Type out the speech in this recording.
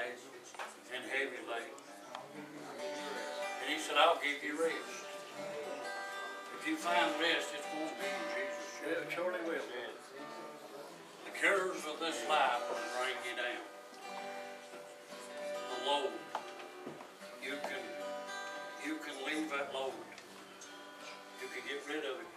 light and heavy laden. And he said, I'll give you rest. If you find rest, it's gonna be in Jesus. Yeah, it surely will. The cares of this life will bring you down. The load, you can, you can leave that load. You can get rid of it,